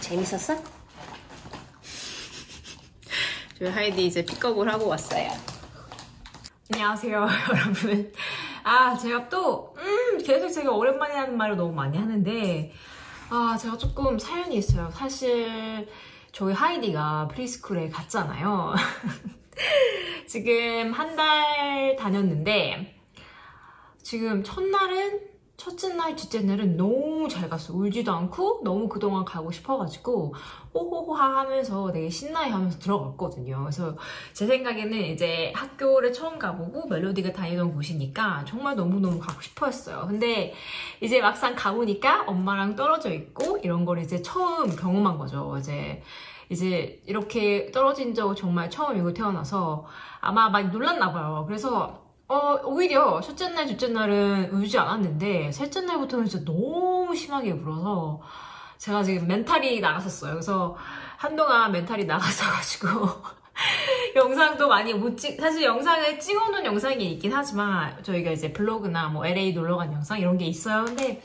재밌었어? 저희 하이디 이제 픽업을 하고 왔어요. 안녕하세요, 여러분. 아, 제가 또, 음, 계속 제가 오랜만에 하는 말을 너무 많이 하는데, 아, 제가 조금 사연이 있어요. 사실, 저희 하이디가 preschool에 갔잖아요. 지금 한 달 다녔는데, 지금 첫날은 첫째 날, 둘째 날은 너무 잘 갔어. 울지도 않고 너무 그동안 가고 싶어가지고 호호호하 하면서 되게 신나게 하면서 들어갔거든요. 그래서 제 생각에는 이제 학교를 처음 가보고 멜로디가 다니던 곳이니까 정말 너무너무 가고 싶어했어요. 근데 이제 막상 가보니까 엄마랑 떨어져 있고 이런 걸 이제 처음 경험한 거죠. 이제 이제 이렇게 떨어진 적 정말 처음이고 태어나서 아마 많이 놀랐나 봐요. 그래서 어, 오히려 첫째 날, 둘째 날은 울지 않았는데, 셋째 날부터는 진짜 너무 심하게 울어서, 제가 지금 멘탈이 나갔었어요. 그래서 한동안 멘탈이 나갔어가지고, 영상도 많이 못 찍, 사실 영상을 찍어놓은 영상이 있긴 하지만, 저희가 이제 블로그나 뭐 LA 놀러간 영상 이런 게 있어요. 근데,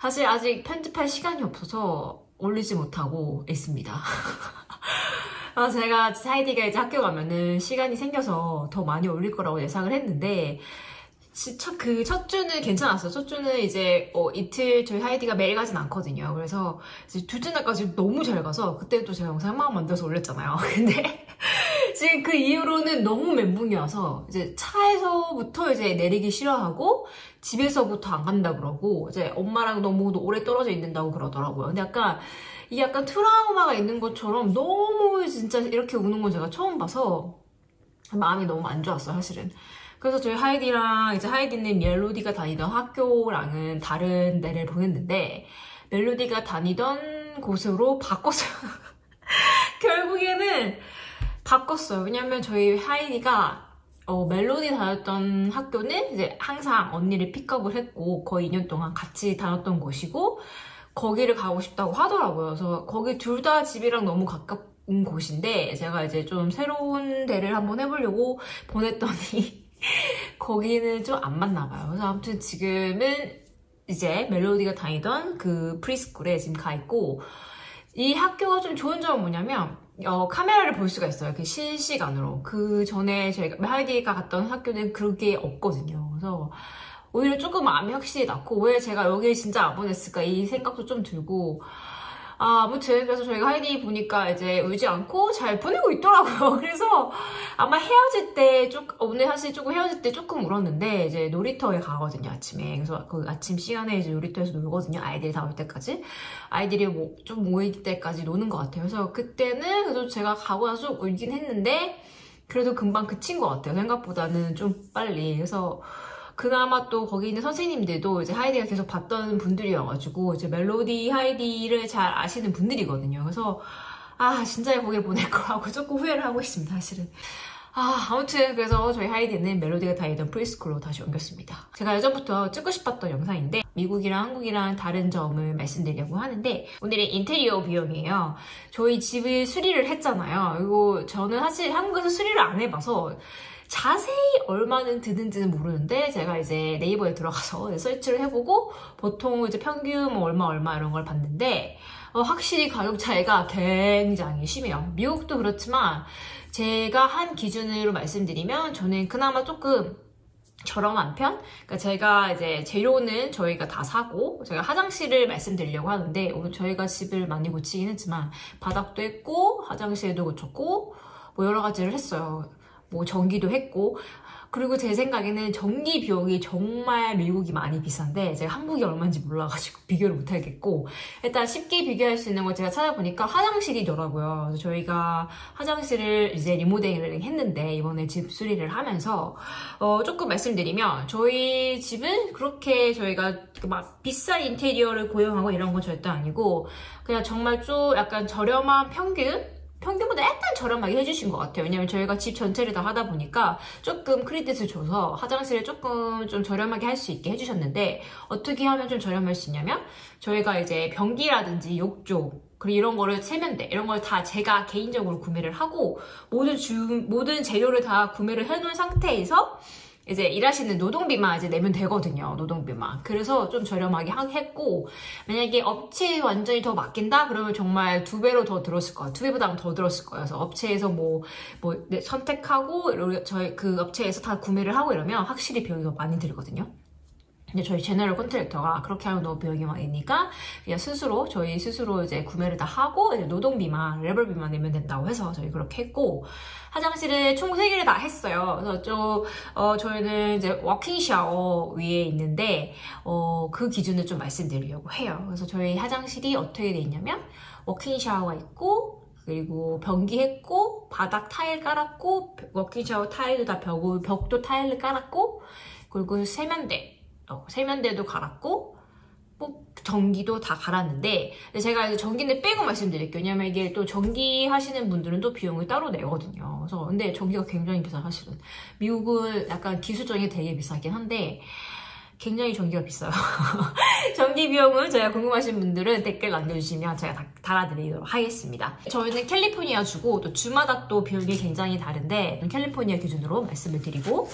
사실 아직 편집할 시간이 없어서 올리지 못하고 있습니다. 아, 제가 하이디가 이제 학교 가면은 시간이 생겨서 더 많이 올릴 거라고 예상을 했는데 첫, 그 첫 주는 괜찮았어요. 첫 주는 이제 어, 이틀 저희 하이디가 매일 가진 않거든요. 그래서 이제 둘째 날까지 너무 잘 가서 그때 또 제가 영상 막 만들어서 올렸잖아요. 근데 지금 그 이후로는 너무 멘붕이 와서 이제 차에서부터 이제 내리기 싫어하고 집에서부터 안 간다 그러고 이제 엄마랑 너무 오래 떨어져 있는다고 그러더라고요. 근데 약간 이 약간 트라우마가 있는 것처럼 너무 진짜 이렇게 우는 건 제가 처음 봐서 마음이 너무 안 좋았어요, 사실은. 그래서 저희 하이디랑 이제 하이디는 멜로디가 다니던 학교랑은 다른 데를 보냈는데 멜로디가 다니던 곳으로 바꿨어요. 결국에는 바꿨어요. 왜냐면 저희 하이디가 어, 멜로디 다녔던 학교는 이제 항상 언니를 픽업을 했고 거의 2년 동안 같이 다녔던 곳이고 거기를 가고 싶다고 하더라고요. 그래서 거기 둘 다 집이랑 너무 가까운 곳인데 제가 이제 좀 새로운 데를 한번 해보려고 보냈더니 거기는 좀 안 맞나 봐요. 그래서 아무튼 지금은 이제 멜로디가 다니던 그 preschool에 지금 가 있고 이 학교가 좀 좋은 점은 뭐냐면 어, 카메라를 볼 수가 있어요. 그 실시간으로. 그 전에 저희가 하이디가 갔던 학교는 그게 없거든요. 그래서 오히려 조금 마음이 확실히 놓이고 왜 제가 여기 진짜 안 보냈을까 이 생각도 좀 들고 아, 아무튼 그래서 저희가 하이디 보니까 이제 울지 않고 잘 보내고 있더라고요. 그래서 아마 헤어질 때 조금 오늘 사실 조금 헤어질 때 조금 울었는데 이제 놀이터에 가거든요 아침에. 그래서 그 아침 시간에 이제 놀이터에서 놀거든요. 아이들이 다 올 때까지 아이들이 뭐 좀 모일 때까지 노는 것 같아요. 그래서 그때는 그래도 제가 가고 나서 좀 울긴 했는데 그래도 금방 그친 것 같아요. 생각보다는 좀 빨리. 그래서 그나마 또 거기 있는 선생님들도 이제 하이디가 계속 봤던 분들이어가지고 이제 멜로디 하이디를 잘 아시는 분들이거든요. 그래서 아 진짜 거기를 보낼걸이라고 조금 후회를 하고 있습니다 사실은. 아, 아무튼 그래서 저희 하이디는 멜로디가 다니던 preschool로 다시 옮겼습니다. 제가 예전부터 찍고 싶었던 영상인데 미국이랑 한국이랑 다른 점을 말씀드리려고 하는데 오늘의 인테리어 비용이에요. 저희 집을 수리를 했잖아요. 그리고 저는 사실 한국에서 수리를 안 해봐서 자세히 얼마는 드는지는 모르는데 제가 이제 네이버에 들어가서 설치를 해보고 보통 이제 평균 뭐 얼마 얼마 이런 걸 봤는데 어, 확실히 가격 차이가 굉장히 심해요. 미국도 그렇지만 제가 한 기준으로 말씀드리면 저는 그나마 조금 저렴한 편? 그러니까 제가 이제 재료는 저희가 다 사고 제가 화장실을 말씀드리려고 하는데 오늘 저희가 집을 많이 고치긴 했지만 바닥도 했고 화장실도 고쳤고 뭐 여러 가지를 했어요. 뭐 전기도 했고 그리고 제 생각에는 전기 비용이 정말 미국이 많이 비싼데 제가 한국이 얼마인지 몰라가지고 비교를 못하겠고 일단 쉽게 비교할 수 있는 거 제가 찾아보니까 화장실이더라고요. 그래서 저희가 화장실을 이제 리모델링 했는데 이번에 집 수리를 하면서 어 조금 말씀드리면 저희 집은 그렇게 저희가 막 비싼 인테리어를 고용하고 이런 건 절대 아니고 그냥 정말 좀 약간 저렴한 평균 평균보다 약간 저렴하게 해주신 것 같아요. 왜냐면 저희가 집 전체를 다 하다 보니까 조금 크레딧을 줘서 화장실을 조금 좀 저렴하게 할 수 있게 해주셨는데 어떻게 하면 좀 저렴할 수 있냐면 저희가 이제 변기라든지 욕조 그리고 이런 거를 세면대 이런 걸 다 제가 개인적으로 구매를 하고 모든 주 모든 재료를 다 구매를 해놓은 상태에서 이제 일하시는 노동비만 이제 내면 되거든요. 노동비만. 그래서 좀 저렴하게 했고 만약에 업체에 완전히 더 맡긴다? 그러면 정말 두 배로 더 들었을 거예요. 두 배보다 더 들었을 거예요. 그래서 업체에서 뭐, 뭐 네, 선택하고 저희 그 업체에서 다 구매를 하고 이러면 확실히 비용이 더 많이 들거든요. 근데 저희 general contractor가 그렇게 하면 너무 비용이 많으니까 그냥 스스로 저희 스스로 이제 구매를 다 하고 노동비만 labor비만 내면 된다고 해서 저희 그렇게 했고 화장실을 총 3개를 다 했어요. 그래서 저, 어, 저희는 이제 walk-in shower 위에 있는데 어, 그 기준을 좀 말씀드리려고 해요. 그래서 저희 화장실이 어떻게 돼 있냐면 워킹 샤워가 있고 그리고 변기했고 바닥 타일 깔았고 walk-in shower 타일도 다 벽, 벽도 타일을 깔았고 그리고 세면대 어, 세면대도 갈았고 뭐 전기도 다 갈았는데 제가 전기는 빼고 말씀드릴게요. 왜냐면 이게 또 전기 하시는 분들은 또 비용을 따로 내거든요. 그래서 근데 전기가 굉장히 비싸 사실은. 미국은 약간 기술적인 게 되게 비싸긴 한데 굉장히 전기가 비싸요. 전기 비용은 제가 궁금하신 분들은 댓글 남겨주시면 제가 다 달아드리도록 하겠습니다. 저희는 캘리포니아 주고 또 주마다 또 비용이 굉장히 다른데 캘리포니아 기준으로 말씀을 드리고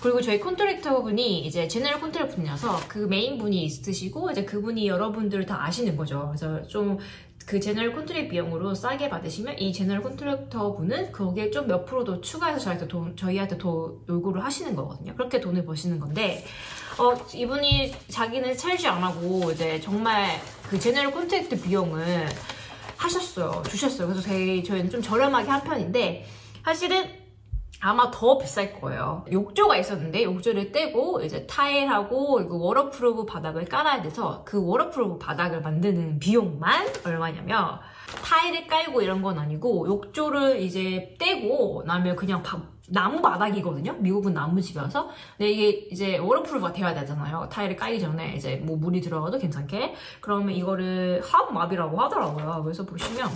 그리고 저희 contractor 분이 이제 general contractor 분이어서 그 메인 분이 있으시고 이제 그분이 여러분들을 다 아시는 거죠. 그래서 좀 그 general contract 비용으로 싸게 받으시면 이 general contractor 분은 거기에 좀 몇 프로 더 추가해서 저희한테 돈, 저희한테 더 요구를 하시는 거거든요. 그렇게 돈을 버시는 건데 어, 이분이 자기는 찰지 안 하고 이제 정말 그 general contract 비용을 하셨어요. 주셨어요. 그래서 저희, 저희는 좀 저렴하게 한 편인데 사실은 아마 더 비쌀 거예요. 욕조가 있었는데 욕조를 떼고 이제 타일하고 이거 waterproof 바닥을 깔아야 돼서 그 waterproof 바닥을 만드는 비용만 얼마냐면 타일을 깔고 이런 건 아니고 욕조를 이제 떼고 나면 그냥 바, 나무 바닥이거든요. 미국은 나무 집이어서 근데 이게 이제 waterproof가 되어야 되잖아요. 타일을 깔기 전에 이제 뭐 물이 들어가도 괜찮게 그러면 이거를 hot mop이라고 하더라고요. 그래서 보시면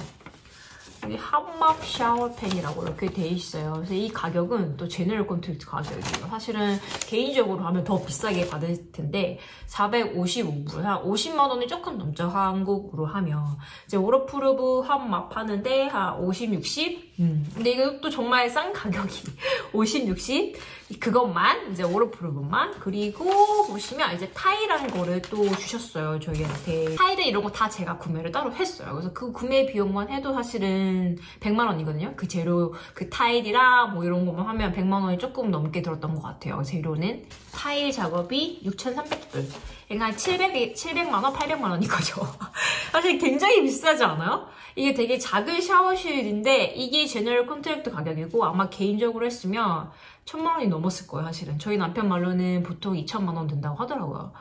여기 hot mop shower pan이라고 이렇게 돼 있어요. 그래서 이 가격은 또 general contract 가격이에요. 사실은 개인적으로 하면 더 비싸게 받을 텐데 455불, 한 50만 원이 조금 넘죠. 한국으로 하면. 이제 waterproof hot mop 하는데 한 50, 60? 음. 근데 이것도 정말 싼 가격이 50, 60? 그것만 이제 오로프루브만 그리고 보시면 이제 타일한 거를 또 주셨어요 저희한테. 타일은 이런 거 다 제가 구매를 따로 했어요. 그래서 그 구매 비용만 해도 사실은 100만 원이거든요. 그 재료 그 타일이랑 뭐 이런 거만 하면 100만 원이 조금 넘게 들었던 것 같아요. 재료는 타일 작업이 6,300불 그러니까 700, 700만 원, 800만 원인 거죠. 사실 굉장히 비싸지 않아요? 이게 되게 작은 샤워실인데 이게 general contract 가격이고 아마 개인적으로 했으면 천만 원이 넘었을 거예요 사실은. 저희 남편 말로는 보통 2천만 원 든다고 하더라고요.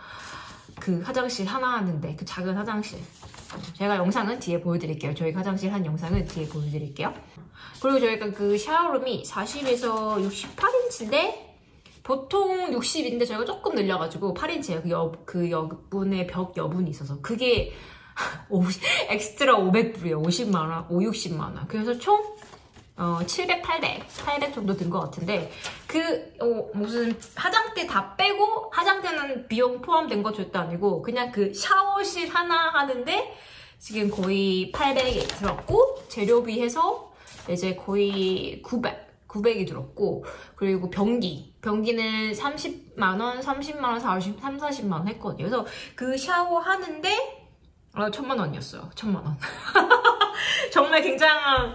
그 화장실 하나 하는데 그 작은 화장실. 제가 영상은 뒤에 보여드릴게요. 저희 화장실 한 영상은 뒤에 보여드릴게요. 그리고 저희가 그 shower room이 40에서 68인치인데 보통 60인데 저희가 조금 늘려가지고 8인치예요 그, 여, 그 여분의 벽 여분이 있어서 그게 50, 엑스트라 500불이에요. 50만원, 5, 60만원. 그래서 총 어, 700, 800, 800 정도 든 것 같은데 그 어, 무슨 화장대 다 빼고 화장대는 비용 포함된 거 절대 아니고 그냥 그 샤워실 하나 하는데 지금 거의 800이 들었고 재료비 해서 이제 거의 900 900이 들었고 그리고 변기 변기는 30만원, 30만원, 40, 3, 40만원 했거든요 그래서 그 샤워 하는데 아, 천만 원이었어요 천만 원 정말 굉장한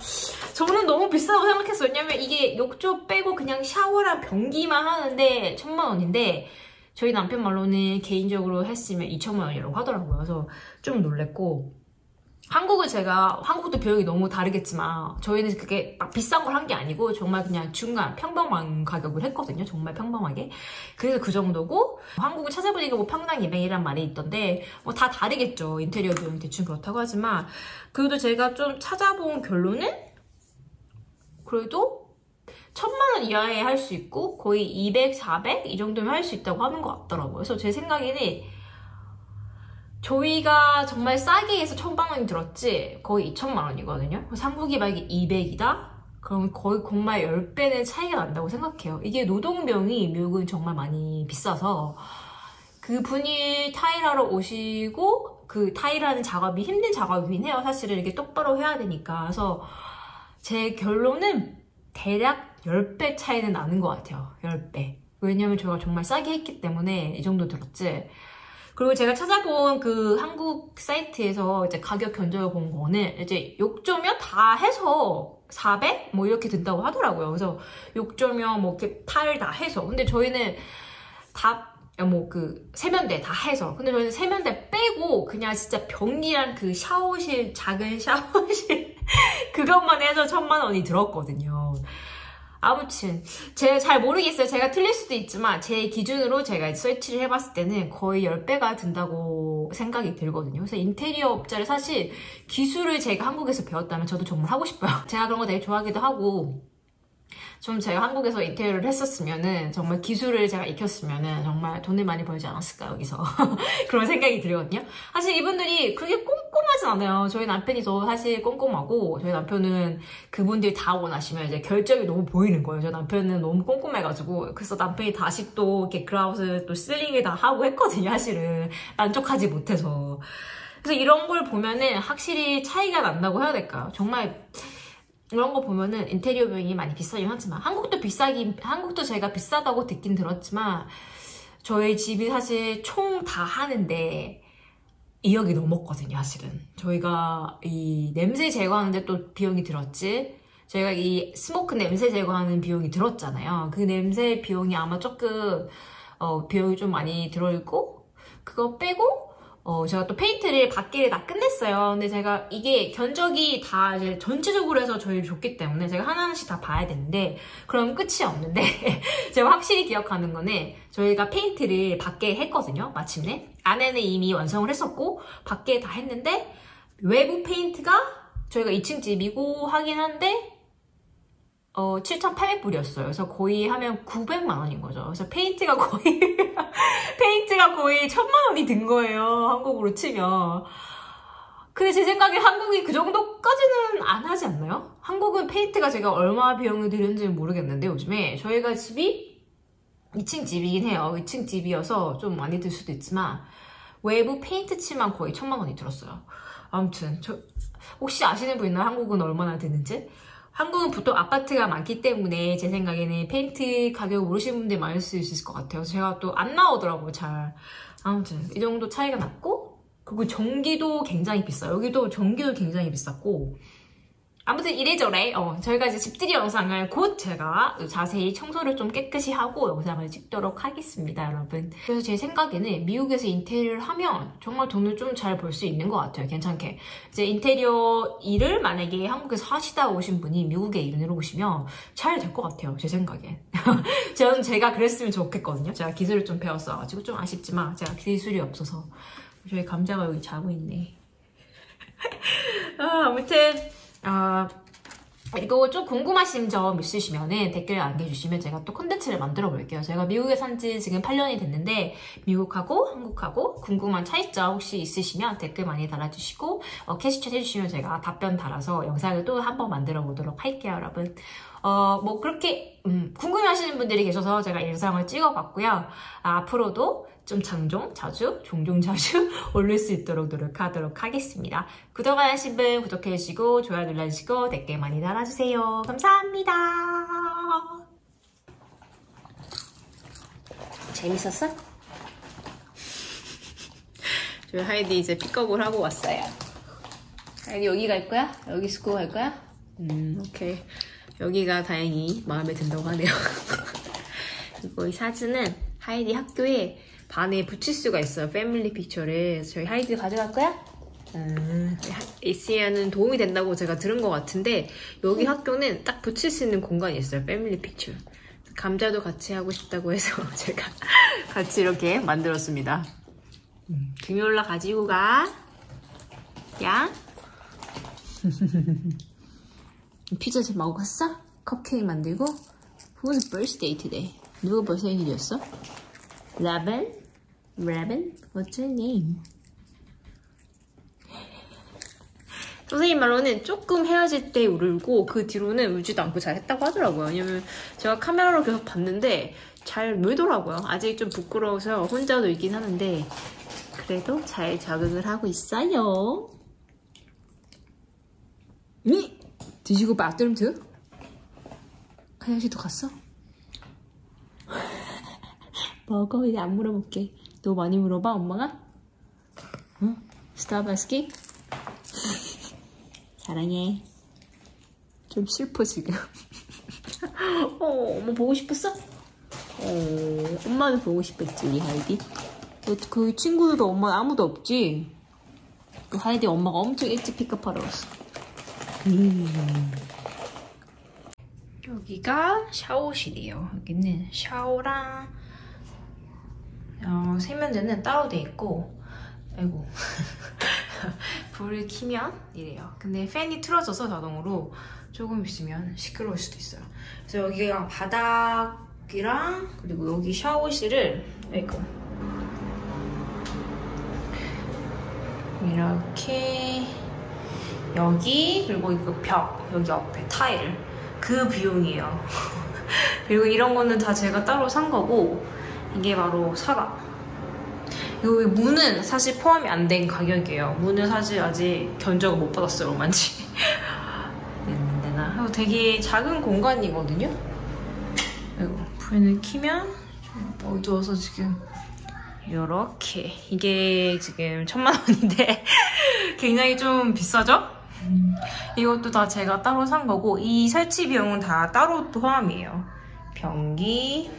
저는 너무 비싸다고 생각했어요. 왜냐면 이게 욕조 빼고 그냥 샤워랑 변기만 하는데 천만 원인데 저희 남편 말로는 개인적으로 했으면 2천만 원이라고 하더라고요. 그래서 좀 놀랬고 한국은 제가 한국도 비용이 너무 다르겠지만 저희는 그게 막 비싼 걸 한 게 아니고 정말 그냥 중간 평범한 가격을 했거든요. 정말 평범하게. 그래서 그 정도고 한국을 찾아보니까 뭐 평당 200이란 말이 있던데 뭐 다 다르겠죠. 인테리어 비용이 대충 그렇다고 하지만 그래도 제가 좀 찾아본 결론은 그래도 천만 원 이하에 할 수 있고 거의 200, 400 이 정도면 할 수 있다고 하는 것 같더라고요. 그래서 제 생각에는 저희가 정말 싸게 해서 천만 원이 들었지 거의 2천만 원이거든요. 한국이 만약에 200이다? 그럼 거의 정말 10배는 차이가 난다고 생각해요. 이게 노동병이 미국은 정말 많이 비싸서 그 분이 타일하러 오시고 그 타일하는 작업이 힘든 작업이긴 해요. 사실은 이렇게 똑바로 해야 되니까. 그래서 제 결론은 대략 10배 차이는 나는 것 같아요. 10배. 왜냐면 저희가 정말 싸게 했기 때문에 이 정도 들었지. 그리고 제가 찾아본 그 한국 사이트에서 이제 가격 견적을 본 거는 이제 욕조면 다 해서 400? 뭐 이렇게 든다고 하더라고요. 그래서 욕조면 뭐 이렇게 탈다 해서. 근데 저희는 다 뭐그 세면대 다 해서 근데 저희는 세면대 빼고 그냥 진짜 변기랑 그 샤워실 작은 샤워실 그것만 해서 천만 원이 들었거든요. 아무튼 제가 잘 모르겠어요. 제가 틀릴 수도 있지만 제 기준으로 제가 설치를 해봤을 때는 거의 10배가 든다고 생각이 들거든요. 그래서 인테리어 업자를 사실 기술을 제가 한국에서 배웠다면 저도 정말 하고 싶어요. 제가 그런 거 되게 좋아하기도 하고 좀 제가 한국에서 인테리어를 했었으면은 정말 기술을 제가 익혔으면은 정말 돈을 많이 벌지 않았을까 여기서. 그런 생각이 들거든요. 사실 이분들이 그게 꼼꼼하진 않아요. 저희 남편이 더 사실 꼼꼼하고 저희 남편은 그분들이 다 원하시면 이제 결정이 너무 보이는 거예요. 저희 남편은 너무 꼼꼼해가지고 그래서 남편이 다시 또 이렇게 그라우스 또 슬링을 다 하고 했거든요 사실은. 만족하지 못해서. 그래서 이런 걸 보면은 확실히 차이가 난다고 해야 될까요? 정말 이런 거 보면은 인테리어 비용이 많이 비싸긴 하지만 한국도 비싸긴 한국도 제가 비싸다고 듣긴 들었지만 저희 집이 사실 총 다 하는데 2억이 넘었거든요 사실은. 저희가 이 냄새 제거하는데 또 비용이 들었지. 저희가 이 smoke 냄새 제거하는 비용이 들었잖아요. 그 냄새 비용이 아마 조금 어, 비용이 좀 많이 들어있고 그거 빼고 어, 제가 또 페인트를 밖에 다 끝냈어요. 근데 제가 이게 견적이 다 이제 전체적으로 해서 저희 줬기 때문에 제가 하나하나씩 다 봐야 되는데 그럼 끝이 없는데 제가 확실히 기억하는 거는 저희가 페인트를 밖에 했거든요. 마침내. 안에는 이미 완성을 했었고 밖에 다 했는데 외부 페인트가 저희가 2층 집이고 하긴 한데 어, 7,800불이었어요. 그래서 거의 하면 900만 원인 거죠. 그래서 페인트가 거의 페인트가 거의 1,000만 원이 든 거예요. 한국으로 치면. 근데 제 생각에 한국이 그 정도까지는 안 하지 않나요? 한국은 페인트가 제가 얼마 비용을 들였는지는 모르겠는데 요즘에 저희가 집이 2층 집이긴 해요. 2층 집이어서 좀 많이 들 수도 있지만 외부 페인트 칠만 거의 1 0 0 0만 원이 들었어요. 아무튼 저 혹시 아시는 분 있나요? 한국은 얼마나 드는지? 한국은 보통 아파트가 많기 때문에 제 생각에는 페인트 가격 모르시는 분들이 많을 수 있을 것 같아요. 제가 또 안 나오더라고요, 잘. 아무튼 이 정도 차이가 났고 그리고 전기도 굉장히 비싸요. 여기도 전기도 굉장히 비쌌고 아무튼 이래저래 어, 저희가 이제 집들이 영상을 곧 제가 자세히 청소를 좀 깨끗이 하고 영상을 찍도록 하겠습니다 여러분. 그래서 제 생각에는 미국에서 인테리어를 하면 정말 돈을 좀 잘 벌 수 있는 것 같아요. 괜찮게. 이제 인테리어 일을 만약에 한국에서 하시다 오신 분이 미국에 일을 오시면 잘 될 것 같아요 제 생각엔. 저는 제가 그랬으면 좋겠거든요. 제가 기술을 좀 배웠어가지고 좀 아쉽지만 제가 기술이 없어서 저희 감자가 여기 자고 있네. 아, 아무튼 아, 그리고 좀 궁금하신 점 있으시면 댓글 남겨주시면 제가 또 콘텐츠를 만들어 볼게요. 제가 미국에 산 지 지금 8년이 됐는데 미국하고 한국하고 궁금한 차이점 혹시 있으시면 댓글 많이 달아주시고 어, 캐시챗 해주시면 제가 답변 달아서 영상을 또 한번 만들어 보도록 할게요, 여러분. 어, 뭐 그렇게 음, 궁금해하시는 분들이 계셔서 제가 영상을 찍어봤고요. 아, 앞으로도 좀 장종, 자주, 종종 자주 올릴 수 있도록 노력하도록 하겠습니다. 구독 안 하신 분 구독해주시고 좋아요 눌러주시고 댓글 많이 달아주세요. 감사합니다. 재밌었어? 저희 하이디 이제 픽업을 하고 왔어요. 하이디 여기 갈 거야? 여기 school 갈 거야? 음, 오케이. 여기가 다행히 마음에 든다고 하네요. 그리고 이 사진은 하이디 학교에 반에 붙일 수가 있어요. family picture를. 저희 하이디 가져갈 거야? 음, 에시아는 도움이 된다고 제가 들은 것 같은데 여기 학교는 딱 붙일 수 있는 공간이 있어요. family picture. 감자도 같이 하고 싶다고 해서 제가 같이 이렇게 만들었습니다. 음, 금요일날 가지고 가. 야. 피자 좀 먹었어? 컵케이크 만들고? Whose birthday today? 누구 벌써 생일이었어? Raven? Raven? What's your name? 선생님 말로는 조금 헤어질 때 울고 그 뒤로는 울지도 않고 잘 했다고 하더라고요. 왜냐면 제가 카메라로 계속 봤는데 잘 놀더라고요. 아직 좀 부끄러워서 혼자 놀긴 하는데 그래도 잘 적응을 하고 있어요. 미! 드시고 too? 화장실도 갔어? 먹어 이제 안 물어볼게 너 많이 물어봐 엄마가? 응? 스타바스키? 사랑해 좀 슬퍼 지금 어 엄마 보고 싶었어? 어 엄마도 보고 싶었지 우리 하이디 너그 친구들도 엄마 아무도 없지? 그 하이디 엄마가 엄청 일찍 픽업하러 왔어 음. 여기가 샤워실이에요. 여기는 샤워랑 어, 세면대는 따로 돼 있고 아이고 불을 켜면 이래요. 근데 팬이 틀어져서 자동으로 조금 있으면 시끄러울 수도 있어요. 그래서 여기가 바닥이랑 그리고 여기 샤워실을 아이고 이렇게 여기 그리고 이거 벽 여기 옆에 타일 그 비용이에요. 그리고 이런 거는 다 제가 따로 산 거고 이게 바로 사과. 여기 문은 사실 포함이 안 된 가격이에요. 문은 사실 아직 견적을 못 받았어요, 얼마인지. 되게 작은 공간이거든요. 그리고 불을 좀 어두워서 지금 이렇게 이게 지금 천만 원인데 굉장히 좀 비싸죠? 이것도 다 제가 따로 산 거고 이 설치 비용은 다 따로 포함이에요. 변기